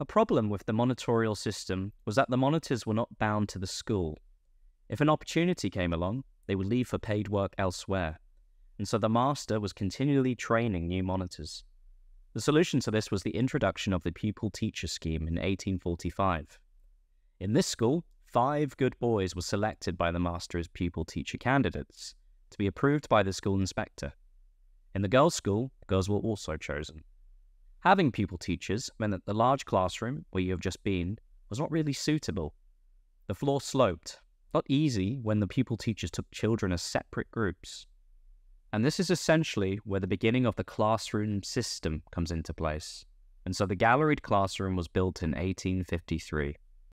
A problem with the monitorial system was that the monitors were not bound to the school. If an opportunity came along, they would leave for paid work elsewhere, and so the master was continually training new monitors. The solution to this was the introduction of the pupil teacher scheme in 1845. In this school, five good boys were selected by the master as pupil teacher candidates to be approved by the school inspector. In the girls' school, girls were also chosen. Having pupil teachers meant that the large classroom where you have just been was not really suitable. The floor sloped, not easy when the pupil teachers took children as separate groups. And this is essentially where the beginning of the classroom system comes into place. And so the galleried classroom was built in 1853.